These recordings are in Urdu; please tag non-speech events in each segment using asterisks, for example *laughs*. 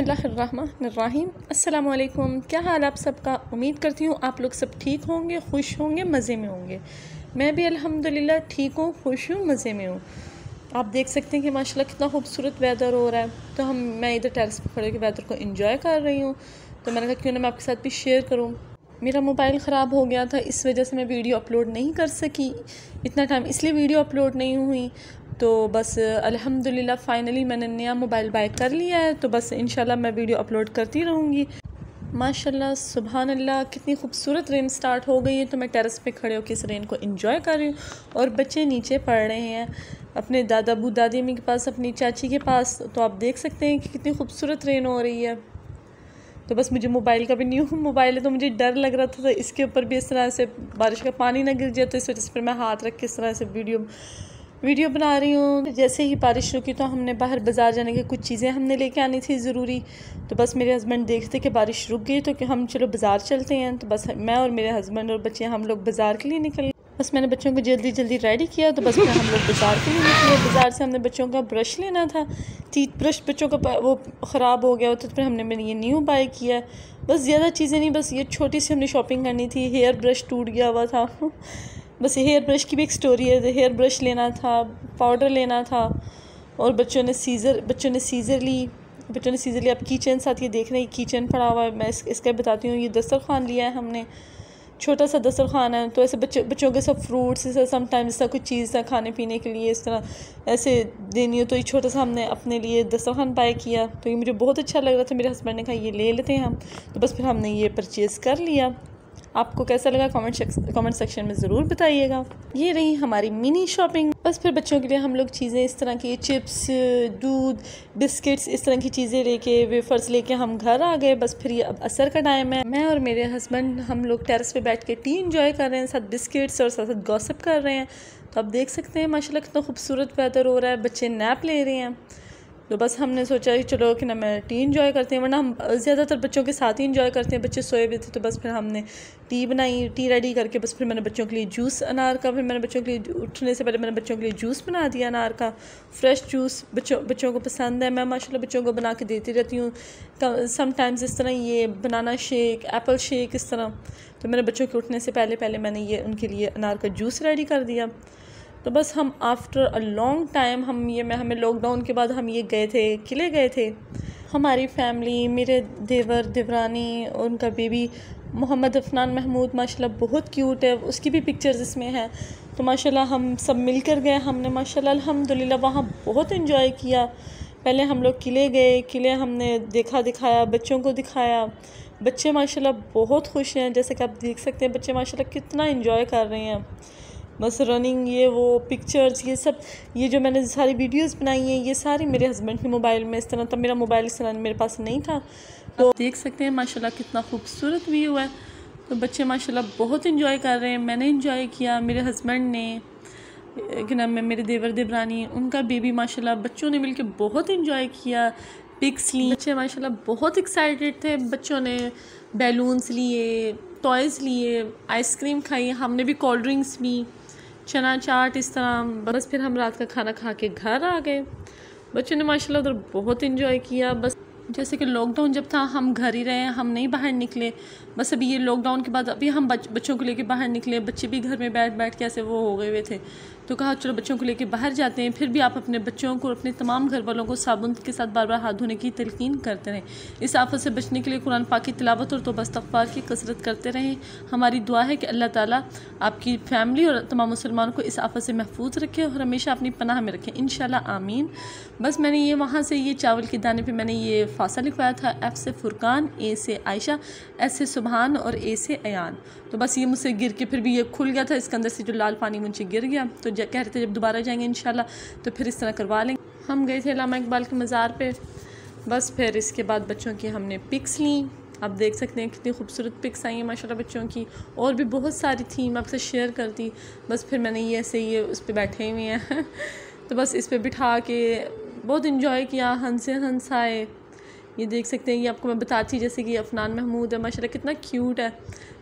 اللہ الرحمن الرحیم السلام علیکم کیا حال آپ سب کا؟ امید کرتی ہوں آپ لوگ سب ٹھیک ہوں گے، خوش ہوں گے، مزے میں ہوں گے۔ میں بھی الحمدللہ ٹھیک ہوں، خوش ہوں، مزے میں ہوں۔ آپ دیکھ سکتے ہیں کہ ماشاءاللہ کتنا خوبصورت ویدر ہو رہا ہے۔ تو ہم، میں ادھر ٹیرس پہ کھڑے کے ویدر کو انجوائے کر رہی ہوں۔ تو میں نے کہا، کیوں نہ میں آپ کے ساتھ بھی شیئر کروں۔ میرا موبائل خراب ہو گیا تھا، اس وجہ سے میں ویڈیو اپلوڈ نہیں کر سکی۔ اتنا ٹائم اس لیے ویڈیو اپلوڈ نہیں ہوئی۔ تو بس الحمدللہ فائنلی میں نے نیا موبائل بائی کر لیا ہے، تو بس انشاءاللہ میں ویڈیو اپلوڈ کرتی رہوں گی۔ ماشاءاللہ سبحان اللہ کتنی خوبصورت رین سٹارٹ ہو گئی ہے۔ تو میں ٹیرس پہ کھڑے ہو کے اس رین کو انجوائے کر رہی ہوں۔ اور بچے نیچے پڑھ رہے ہیں۔ اپنے دادا ابو دادی امی کے پاس، اپنی چاچی کے پاس۔ تو آپ دیکھ سکتے ہیں کہ کتنی خوبصورت رین ہو رہی ہے۔ تو بس مجھے موبائل کا بھی نیو موبائل ہے، تو مجھے ڈر لگ رہا تھا، تو اس کے اوپر بھی اس طرح سے بارش کا پانی نہ گر جائے، تو اس وجہ سے پھر میں ہاتھ رکھ کے اس طرح سے ویڈیو ویڈیو بنا رہی ہوں۔ جیسے ہی بارش رکی تو ہم نے باہر بازار جانے کی کچھ چیزیں ہم نے لے کے آنی تھی ضروری۔ تو بس میرے ہسبینڈ دیکھتے کہ بارش رک گئی تو کہ ہم چلو بازار چلتے ہیں۔ تو بس میں اور میرے ہسبینڈ اور بچے ہم لوگ بازار کے لیے نکل گئے بس میں نے بچوں کو جلدی جلدی ریڈی کیا تو بس پھر ہم لوگ بازار کے لیے نکلے۔ بازار سے ہم نے بچوں کا برش لینا تھا۔ ٹیتھ برش بچوں کا وہ خراب ہو گیا ہوتا تو پھر ہم نے میں نے یہ نیو بائی کیا۔ بس زیادہ چیزیں نہیں، بس یہ چھوٹی سی ہم نے شاپنگ کرنی تھی۔ ہیئر برش ٹوٹ گیا ہوا تھا۔ بس ہیئر برش کی بھی ایک سٹوری ہے ہیئر برش لینا تھا پاؤڈر لینا تھا اور بچوں نے سیزر بچوں نے سیزر لی۔ بچوں نے سیزر لی۔ اب کیچن ساتھ یہ دیکھ رہے ہیں کیچن پڑا ہوا ہے۔ میں اس اس کا بتاتی ہوں، یہ دسترخوان لیا ہے ہم نے۔ چھوٹا سا دسترخوان ہے، تو ایسے بچوں بچوں کے سب فروٹس ایسا سم ٹائمز سا کچھ چیز تھا کھانے پینے کے لیے اس طرح ایسے دینی ہو۔ تو یہ چھوٹا سا ہم نے اپنے لیے دسترخوان بائی کیا۔ تو یہ مجھے بہت اچھا لگ رہا تھا، میرے ہسبینڈ نے کہا یہ لے لیتے ہیں ہم۔ تو بس پھر ہم نے یہ پرچیز کر لیا۔ آپ کو کیسا لگا کامنٹ کامنٹ سیکشن میں ضرور بتائیے گا۔ یہ رہی ہماری منی شاپنگ بس پھر بچوں کے لیے ہم لوگ چیزیں اس طرح کی چپس دودھ بسکٹس اس طرح کی چیزیں لے کے ویفرز لے کے ہم گھر آ گئے۔ بس پھر یہ اب اثر کا ٹائم ہے۔ میں اور میرے ہسبینڈ ہم لوگ ٹیرس پہ بیٹھ کے ٹی انجوائے کر رہے ہیں، ساتھ بسکٹس اور ساتھ ساتھ گوسپ کر رہے ہیں۔ تو آپ دیکھ سکتے ہیں ماشاء اللہ کتنا خوبصورت ویدر ہو رہا ہے، بچے نیپ لے رہے ہیں۔ تو بس ہم نے سوچا کہ چلو کہ نا میں ٹی انجوائے کرتے ہیں ورنہ ہم زیادہ تر بچوں کے ساتھ ہی انجوائے کرتے ہیں۔ بچے سوئے ہوئے تھے تو بس پھر ہم نے ٹی بنائی ٹی ریڈی کر کے بس پھر میں نے بچوں کے لیے جوس انار کا، پھر میں نے بچوں کے لیے اٹھنے سے پہلے میں نے بچوں کے لیے جوس بنا دیا انار کا۔ فریش جوس بچوں بچوں کو پسند ہے۔ میں ماشاء اللہ بچوں کو بنا کے دیتی رہتی ہوں۔ سم ٹائمز اس طرح یہ بنانا شیک ایپل شیک اس طرح۔ تو میں نے بچوں کے اٹھنے سے پہلے پہلے میں نے یہ ان کے لیے انار کا جوس ریڈی کر دیا۔ تو بس ہم آفٹر اے لانگ ٹائم ہم یہ میں ہمیں لاک ڈاؤن کے بعد ہم یہ گئے تھے قلعے گئے تھے۔ ہماری فیملی میرے دیور، دیورانی، ان کا بیبی محمد افنان محمود ماشاء اللہ بہت کیوٹ ہے۔ اس کی بھی پکچرز اس میں ہیں۔ تو ماشاء اللہ ہم سب مل کر گئے۔ ہم نے ماشاء اللہ الحمد للہ وہاں بہت انجوائے کیا۔ پہلے ہم لوگ قلعے گئے۔ قلعے ہم نے دیکھا، دکھایا، بچوں کو دکھایا۔ بچے ماشاء اللہ بہت خوش ہیں۔ جیسے کہ آپ دیکھ سکتے ہیں، بچے ماشاء اللہ کتنا انجوائے کر رہے ہیں۔ بس رننگ یہ وہ پکچرز یہ سب، یہ جو میں نے ساری ویڈیوز بنائی ہیں، یہ ساری میرے ہسبینڈ کے موبائل میں اس طرح تب میرا موبائل اس طرح میرے پاس نہیں تھا۔ تو دیکھ سکتے ہیں ماشاء اللہ کتنا خوبصورت ویو ہے۔ تو بچے ماشاء اللہ بہت انجوائے کر رہے ہیں۔ میں نے انجوائے کیا، میرے ہسبینڈ نے، کہ نام میں، میرے دیور دیورانی، ان کا بیبی ماشاء اللہ بچوں نے مل کے بہت انجوائے کیا۔ پکس لی۔ بچے ماشاء اللہ بہت ایکسائٹیڈ تھے۔ بچوں نے بیلونس لیے ٹوائز لیے آئس کریم کھائی۔ ہم نے بھی کولڈ ڈرنکس لی۔ چنا چاٹ اس طرح بس پھر ہم رات کا کھانا کھا کے گھر آ گئے۔ بچوں نے ماشاء اللہ ادھر بہت انجوائے کیا۔ بس جیسے کہ لاک ڈاؤن جب تھا، ہم گھر ہی رہے، ہم نہیں باہر نکلے۔ بس ابھی یہ لاک ڈاؤن کے بعد ابھی ہم بچوں کو لے کے باہر نکلے بچے بھی گھر میں بیٹھ بیٹھ کے ایسے وہ ہو گئے ہوئے تھے۔ تو کہا چلو بچوں کو لے کے باہر جاتے ہیں۔ پھر بھی آپ اپنے بچوں کو اپنے تمام گھر والوں کو صابن کے ساتھ بار بار ہاتھ دھونے کی تلقین کرتے رہیں۔ اس آفت سے بچنے کے لیے قرآن پاک کی تلاوت اور تو استغفار کی کثرت کرتے رہیں۔ ہماری دعا ہے کہ اللہ تعالیٰ آپ کی فیملی اور تمام مسلمانوں کو اس آفت سے محفوظ رکھے اور ہمیشہ اپنی پناہ میں رکھے۔ انشاءاللہ، آمین۔ بس میں نے یہ وہاں سے یہ چاول کے دانے پہ میں نے یہ فاصلہ لکھوایا تھا۔ ایف سے فرقان اے سے عائشہ ایس سے سبحان اور اے سے ایان تو بس یہ مجھ سے گر کے پھر بھی یہ کھل گیا تھا، اس کے اندر سے جو لال پانی مجھے گر گیا۔ تو کہہ رہے تھے جب دوبارہ جائیں گے انشاءاللہ، تو پھر اس طرح کروا لیں۔ گے ہم گئے تھے علامہ اقبال کے مزار پہ۔ بس پھر اس کے بعد بچوں کی ہم نے پکس لیں۔ آپ دیکھ سکتے ہیں کتنی خوبصورت پکس آئی ہیں ماشاء اللہ بچوں کی۔ اور بھی بہت ساری تھیں، میں آپ سے شیئر کرتی۔ بس پھر میں نے یہ ایسے یہ اس پہ بیٹھے ہوئے ہیں۔ *laughs* تو بس اس پہ بٹھا کے بہت انجوائے کیا، ہنسے ہنس آئے یہ دیکھ سکتے ہیں یہ آپ کو میں بتاتی جیسے کہ افنان محمود ہے ماشاء اللہ کتنا کیوٹ ہے۔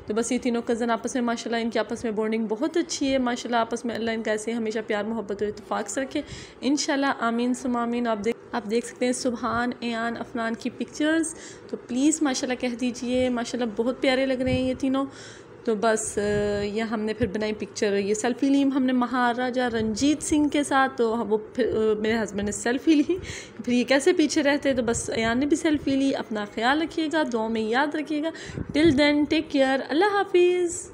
تو بس یہ تینوں کزن آپس میں ماشاء اللہ ان کی آپس میں بونڈنگ بہت اچھی ہے۔ ماشاء اللہ آپس میں اللہ ان کا ایسے ہمیشہ پیار، محبت و اتفاق سے رکھے۔ انشاءاللہ آمین سم آمین۔ آپ دیکھ آپ دیکھ سکتے ہیں سبحان ایان افنان کی پکچرز تو پلیز ماشاءاللہ کہہ دیجیے۔ ماشاءاللہ بہت پیارے لگ رہے ہیں یہ تینوں۔ تو بس یہ ہم نے پھر بنائی پکچر یہ سیلفی لی۔ ہم نے مہاراجہ رنجیت سنگھ کے ساتھ، تو وہ پھر میرے ہسبینڈ نے سیلفی لی۔ پھر یہ کیسے پیچھے رہتے؟ تو بس ایان نے بھی سیلفی لی۔ اپنا خیال رکھیے گا، دعاؤں میں یاد رکھیے گا۔ ٹل دین ٹیک کیئر اللہ حافظ۔